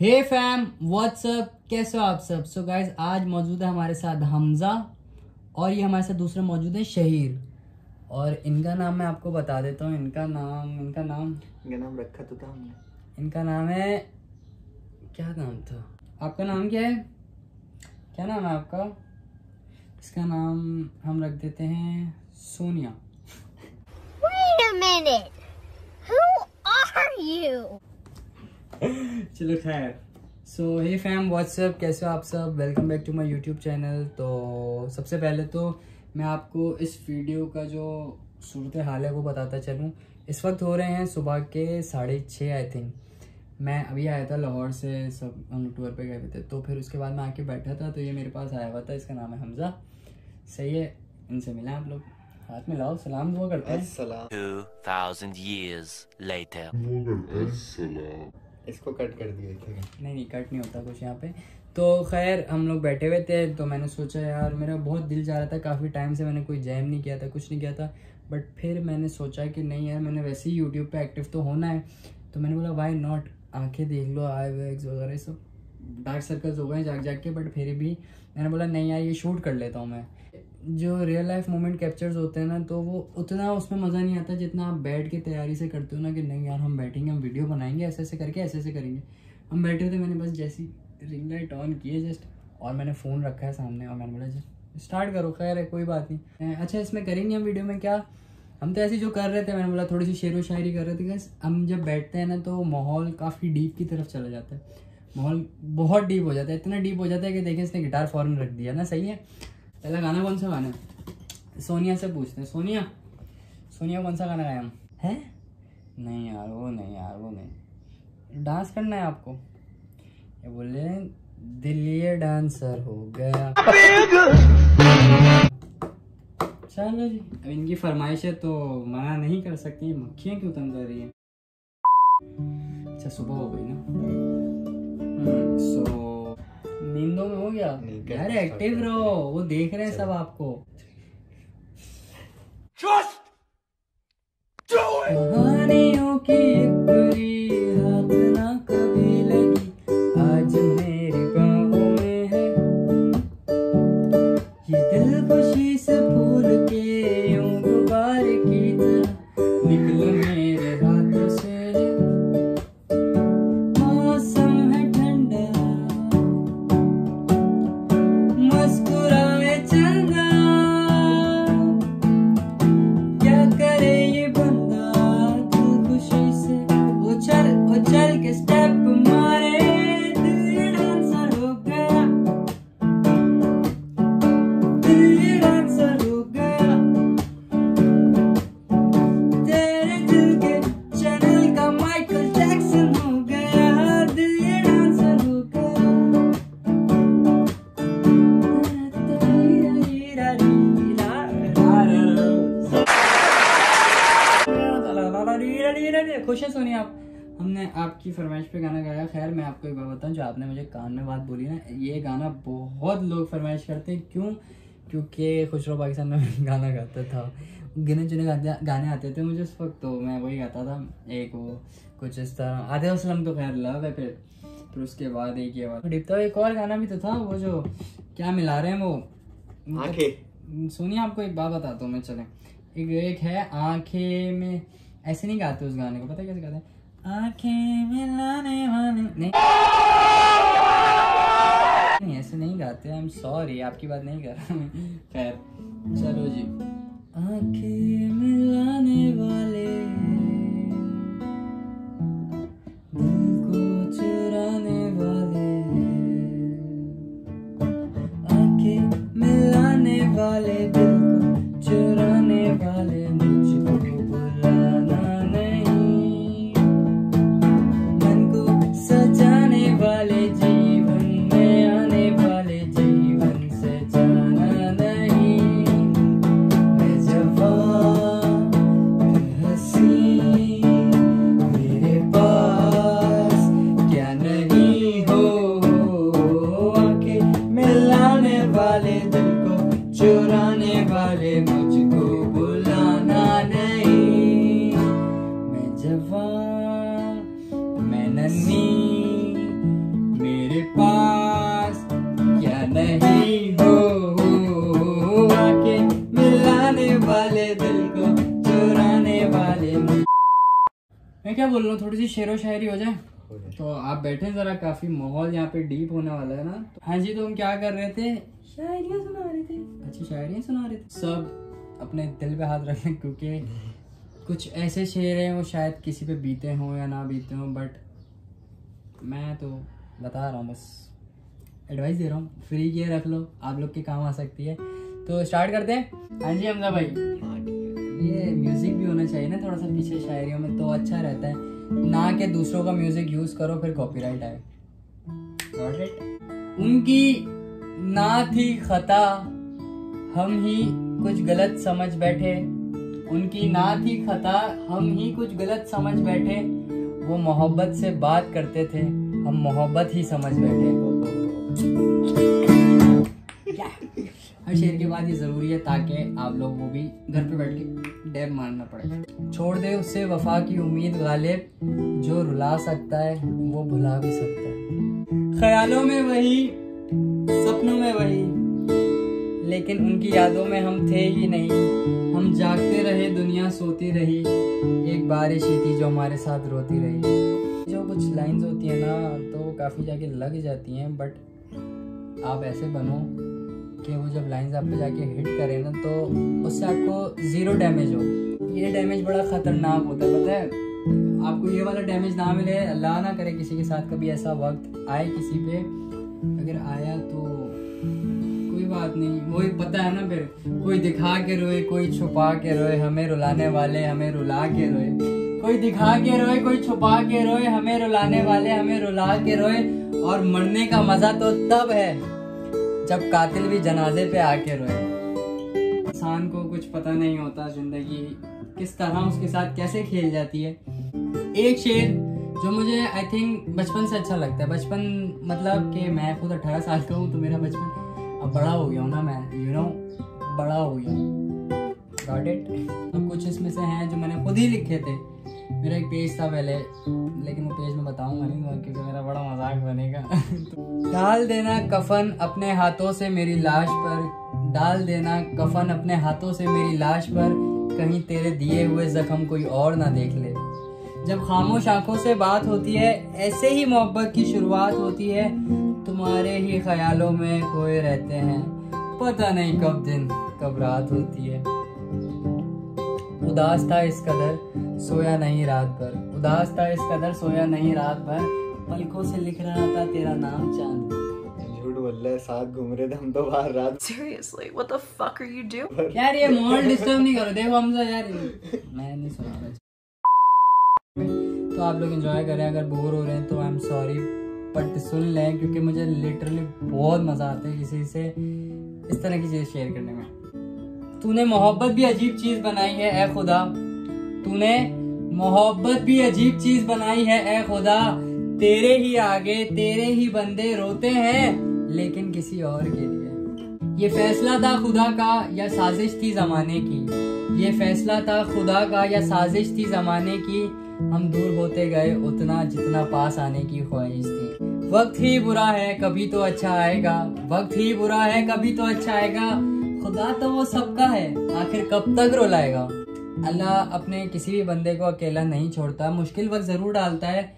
हे fam WhatsApp कैसे हो आप सब? सो गाइज़ आज मौजूद है हमारे साथ हमजा और ये हमारे साथ दूसरे मौजूद है शहीर। और इनका नाम मैं आपको बता देता हूँ इनका नाम इनका नाम? इनका नाम रखा तो था हमने। इनका नाम है क्या नाम था? आपका नाम क्या है? क्या नाम है आपका? इसका नाम हम रख देते हैं Sonia. Wait a minute. Who are you? चलो खैर। सो हे फैम व्हाट्सअप कैसे हो आप सब? Welcome back to my YouTube channel तो सबसे पहले तो मैं आपको इस वीडियो का जो सूरत हाल है वो बताता चलूँ। इस वक्त हो रहे हैं सुबह के साढ़े छः आई थिंक मैं अभी आया था लाहौर से सब हम लोग टूर पे गए हुए थे। तो फिर उसके बाद मैं आके बैठा था तो ये मेरे पास आया हुआ था इसका नाम है हमजा। सही है? इनसे मिला आप लोग। हाथ में लाओ सलाम दुआ करते हैं। अस्सलाम। 2,000 years later. इसको कट कर दिया नहीं नहीं कट नहीं होता कुछ यहाँ पे। तो खैर, हम लोग बैठे हुए थे तो मैंने सोचा, यार, मेरा बहुत दिल जा रहा था, काफ़ी टाइम से मैंने कोई जैम नहीं किया था, कुछ नहीं किया था। बट फिर मैंने सोचा कि नहीं यार, मैंने वैसे ही यूट्यूब पे एक्टिव तो होना है। तो मैंने बोला वाई नॉट आँखें देख लो आई वैक्स वगैरह सब। डार्क सर्कल्स हो गए जाग जाग के बट फिर भी मैंने बोला, नहीं यार, ये शूट कर लेता हूँ मैं। जो रियल लाइफ मोमेंट कैप्चर्स होते हैं ना तो वो उतना उसमें मज़ा नहीं आता जितना आप बैठ के तैयारी से करते हो ना कि नहीं यार हम बैठेंगे हम वीडियो बनाएँगे ऐसे ऐसे करके ऐसे ऐसे करेंगे। हम बैठे थे मैंने बस जैसी रिंग लाइट ऑन की है जस्ट और मैंने फ़ोन रखा है सामने और मैंने बोला जस्ट स्टार्ट करो खैर है कोई बात नहीं। अच्छा इसमें करेंगे हम वीडियो में क्या? हम तो ऐसे जो कर रहे थे मैंने बोला थोड़ी सी शेर व शायरी कर रहे थे guys, हम जब बैठते हैं ना तो माहौल काफ़ी डीप की तरफ़ चला जाता है। माहौल बहुत डीप हो जाता है इतना डीप हो जाता है कि देखें इसने गिटार फॉरन रख दिया ना सही है? पहला गाना कौन सा गाना है? सोनिया से पूछते हैं। सोनिया? सोनिया कौन सा गाना गाया हम? है? नहीं यार वो नहीं यार वो नहीं। डांस करना है आपको? ये बोले दिल ये डांसर हो गया। चलो जी। अब इनकी फरमाइश है तो मना नहीं कर सकती। मक्खियाँ क्यों तंग कर रही है? अच्छा सुबह हो गई ना। सो नींदों में हो गया। यार एक्टिव रहो वो देख रहे हैं सब आपको। कहानियों की हाथ ना कभी लगी। आज मेरी बाहों में है। ये दिल खुशी से फूल के गया खुश है सोनी आप। हमने आपकी फरमाइश पे गाना गाया। खैर मैं आपको एक बात बताऊँ जो आपने मुझे कान में बात बोली ना ये गाना बहुत लोग फरमाइश करते हैं। क्यों? क्योंकि खुशरो पाकिस्तान में गाना गाता था। गिने चुने गाने आते थे मुझे उस वक्त तो मैं वही गाता था। एक वो कुछ इस तरह। आधे असलम तो खैर लव है फिर। फिर उसके बाद एक ये बात। डिपता एक और गाना भी तो था वो जो क्या मिला रहे हैं वो। आँखें। सोनिया आपको एक बात बताता हूँ मैं चले। एक एक है आँखें में ऐसे नहीं गाते उस गाने को, पता कैसे गाते आँखें मिलाने वाले नहीं। नहीं, ऐसे नहीं गाते आई एम सॉरी आपकी बात नहीं कर रहा मैं खैर, चलो जी। आँखें मिलाने वाले। वाले। दिल बोल रहा हूँ थोड़ी सी शेरो शायरी हो जाए? तो आप बैठे जरा काफ़ी माहौल यहाँ पे डीप होने वाला है ना? हाँ जी तो हम क्या कर रहे थे? शायरियाँ सुना रहे थे। अच्छी शायरियाँ सुना रहे थे। सब अपने दिल पे हाथ रखें क्योंकि कुछ ऐसे शेर हैं वो शायद किसी पे बीते हों या ना बीते हों बट मैं तो बता रहा हूँ बस एडवाइस दे रहा हूँ। फ्री किए रख लो आप लोग के काम आ सकती है। तो स्टार्ट करते हैं। हाँ जी हमजा भाई। ये म्यूज़िक भी होना चाहिए ना थोड़ा सा पीछे शायरियों में तो अच्छा रहता है। ना कि दूसरों का म्यूज़िक यूज़ करो, फिर कॉपीराइट आए। Got it? उनकी ना थी खता, हम ही कुछ गलत समझ बैठे। उनकी ना थी खता, हम ही कुछ गलत समझ बैठे। वो मोहब्बत से बात करते थे, हम मोहब्बत ही समझ बैठे। हर शेर के बाद ये ज़रूरी है ताकि आप लोग वो भी घर पे बैठ के डैब मारना पड़े। छोड़ दे उससे वफा की उम्मीद गालिब, जो रुला सकता है, वो भुला भी सकता है। ख्यालों में वही, सपनों में वही, लेकिन उनकी यादों में हम थे ही नहीं। हम जागते रहे, दुनिया सोती रही, एक बारिश ही थी जो हमारे साथ रोती रही। जो कुछ लाइंस होती है ना तो काफ़ी जाके लग जाती हैं, बट आप ऐसे बनो कि वो जब लाइंस आप पे जाके हिट करें ना तो उससे आपको ज़ीरो डैमेज हो। ये डैमेज बड़ा ख़तरनाक होता है, पता है? आपको ये वाला डैमेज ना मिले, अल्लाह ना करे किसी के साथ कभी ऐसा वक्त आए किसी पे। अगर आया तो कोई बात नहीं वही पता है ना फिर। कोई दिखा के रोए, कोई छुपा के रोए, हमें रुलाने वाले, हमें रुला के रोए। कोई दिखा के रोए, कोई छुपा के रोए, हमें रुलाने वाले, हमें रुला के रोए। और मरने का मज़ा तो तब है जब कातिल भी जनाजे पे आके रोए। इंसान को कुछ पता नहीं होता ज़िंदगी किस तरह उसके साथ कैसे खेल जाती है। एक शेर जो मुझे आई थिंक बचपन से अच्छा लगता है। बचपन मतलब कि मैं खुद अठारह साल का हूँ तो मेरा बचपन, अब बड़ा हो गया हूँ ना मैं यू नो बड़ा हो गया गॉट कुछ इसमें से हैं जो मैंने खुद ही लिखे थे। मेरा एक पेज था पहले, लेकिन वो पेज मैं बताऊँगा नहीं, क्योंकि मेरा बड़ा मज़ाक बनेगा। डाल देना कफन अपने हाथों से मेरी लाश पर, डाल देना कफन अपने हाथों से मेरी लाश पर, कहीं तेरे दिए हुए जख्म कोई और ना देख ले। जब खामोश आँखों से बात होती है, ऐसे ही मोहब्बत की शुरुआत होती है, तुम्हारे ही ख्यालों में खोए रहते हैं। पता नहीं कब दिन, कब रात होती है। उदास था इस कदर सोया नहीं रात भर। उदास था इस कदर सोया नहीं रात भर। पलकों से लिख रहा था तेरा नाम चाँद। झूठ बोल रहा है साथ घूम रहे थे हम तो बाहर रात Seriously, what the fuck are you doing? यार ये मोल डिस्टर्ब नहीं करो देखो हमजा यार। मैं नहीं सुना रहा तो आप लोग एंजॉय करें अगर बोर हो रहे हैं तो आई एम सॉरी बट सुन लें क्योंकि मुझे लिटरली बहुत मज़ा आता है किसी से इस तरह की चीज़ शेयर करने में। तूने मोहब्बत भी अजीब चीज़ बनाई है ए खुदा। तूने मोहब्बत भी अजीब चीज़ बनाई है ए खुदा। तेरे ही आगे, तेरे ही बंदे रोते हैं, लेकिन किसी और के लिए। ये फैसला था खुदा का या साजिश थी जमाने की? ये फैसला था खुदा का या साजिश थी जमाने की? हम दूर होते गए उतना जितना पास आने की ख्वाहिश थी। वक्त ही बुरा है, कभी तो अच्छा आएगा। वक्त ही बुरा है, कभी तो अच्छा आएगा। खुदा तो वो सबका है। आखिर कब तक रुलाएगा? अल्लाह अपने किसी भी बंदे को अकेला नहीं छोड़ता, मुश्किल वक्त ज़रूर डालता है।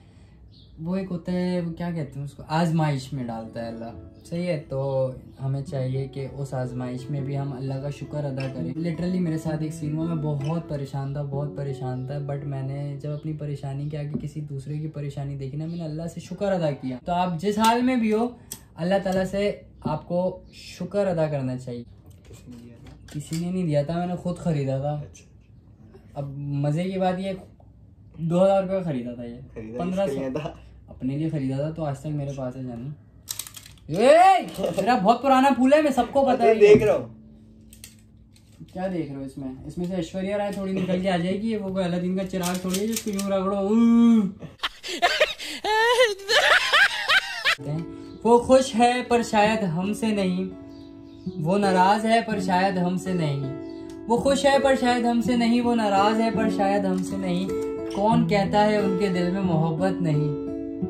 वो एक होता है, वो क्या कहते हैं उसको? आजमाइश में डालता है अल्लाह। सही है तो हमें चाहिए कि उस आजमाइश में भी हम अल्लाह का शुक्र अदा करें। लिटरली मेरे साथ एक सीन हुआ, मैं बहुत परेशान था, बहुत परेशान था बट मैंने जब अपनी परेशानी के आगे किसी दूसरे की परेशानी देखी ना, मैंने अल्लाह से शुक्र अदा किया। तो आप जिस हाल में भी हो, अल्लाह ताला से आपको शुक्र अदा करना चाहिए। किसी ने नहीं दिया था, मैंने खुद खरीदा था। अच्छा। अब मज़े की बात ये दो हज़ार रुपये का खरीदा था ये। पंद्रह सौ। अपने लिए खरीदा था तो आज तक मेरे पास है जानी। मेरा बहुत पुराना फूल है मैं सबको पता है। देख रहा हूँ। क्या देख रहे हो इसमें? इसमें से ऐश्वर्या राय थोड़ी निकल के आ जाएगी ये वो कोई अलादीन का चिराग थोड़ी है जिसको यूँ रगड़ो वो खुश है पर शायद हमसे नहीं वो नाराज़ है पर शायद हमसे नहीं। वो खुश है पर शायद हमसे नहीं, वो नाराज़ है पर शायद हमसे नहीं। कौन कहता है उनके दिल में मोहब्बत नहीं?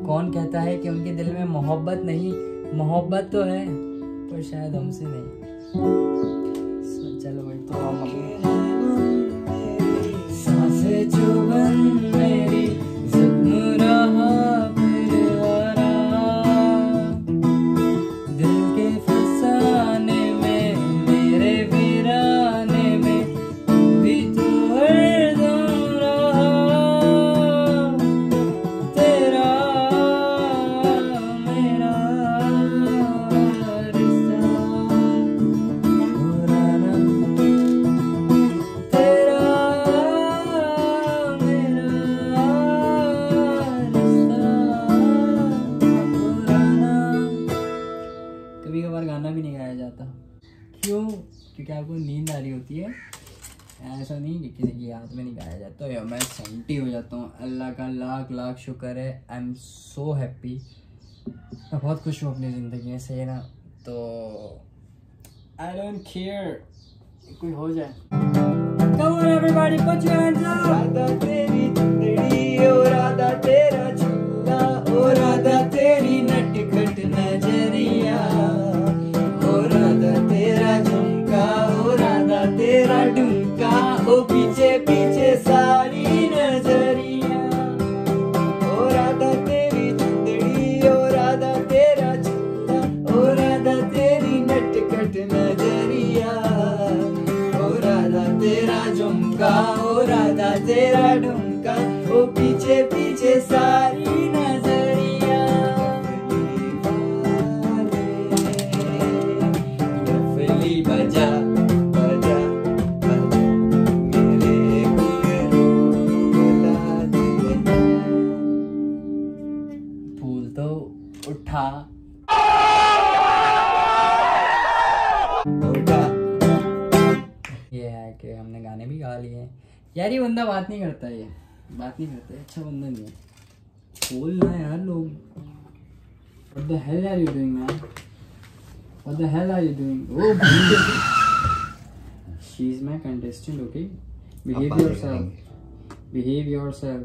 कौन कहता है कि उनके दिल में मोहब्बत नहीं? मोहब्बत तो है, पर शायद हमसे नहीं। क्योंकि आपको नींद आ रही होती है। ऐसा नहीं कि किसी की हाथ में नहीं गाया जाता है मैं सेंटी हो जाता हूँ। अल्लाह का लाख लाख शुक्र है। आई एम सो हैप्पी मैं बहुत खुश हूँ अपनी ज़िंदगी में, सही ना? तो आई डोंट केयर कोई हो जाए। Come on, everybody, put your hands up झुमका ओ राधा तेरा ढुमका ओ पीछे पीछे सारी नज़रिया लिए हैं यार ये बंदा बात नहीं करता ये बात नहीं करता अच्छा बंदा नहीं है बोल ना यार लोग What the hell are you doing man? What the hell are you doing? Oh, she is my contestant, okay? Behave yourself. Behave yourself.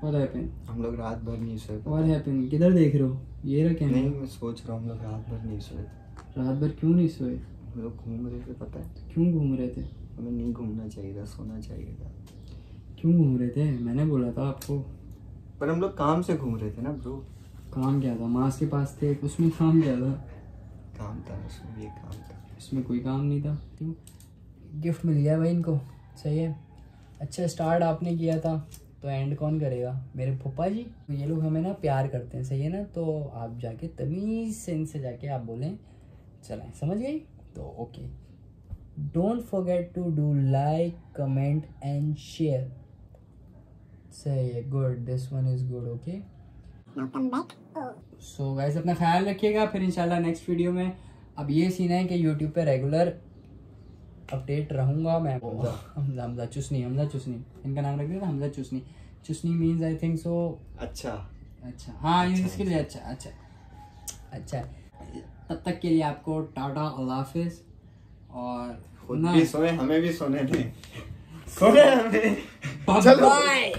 What happened? हम लोग रात भर नहीं सोए What happened? किधर देख रहे हो? ये रहा कैमरा नहीं मैं सोच रहा हूँ हम लोग रात भर नहीं सोए रात भर क्यों नहीं सोए हम लोग घूम रहे थे पता है क्यों घूम रहे थे हमें नहीं घूमना चाहिए था सोना चाहिए था। क्यों घूम रहे थे? मैंने बोला था आपको। पर हम लोग काम से घूम रहे थे ना ब्रो काम क्या था? मास के पास थे उसमें काम क्या था? काम था उसमें ये काम था। इसमें कोई काम नहीं था। क्यों? गिफ्ट मिल गया भाई इनको। सही है। अच्छा स्टार्ट आपने किया था तो एंड कौन करेगा? मेरे पप्पा जी? तो ये लोग हमें ना प्यार करते हैं सही है ना? तो आप जाके तमीज से इनसे जाके आप बोलें चलें। समझ गई? तो okay don't forget to do like comment and share सही है good this one is good okay so guys अपना ख्याल रखिएगा फिर इंशाल्लाह नेक्स्ट वीडियो में। अब ये सीन है कि यूट्यूब पे रेगुलर अपडेट रहूँगा मैं। हमजा। हमजा चुसनी हमजा चुसनी। इनका नाम रख दिया हमजा चुसनी। चुस्नी मीन्स आई थिंक सो अच्छा। अच्छा। हाँ ये इसके लिए अच्छा अच्छा। अच्छा। तब तक के लिए आपको टाटा अल्लाह हाफिज। और खुद भी सोए हमें भी सोने थे सोने हमें चलो। बाय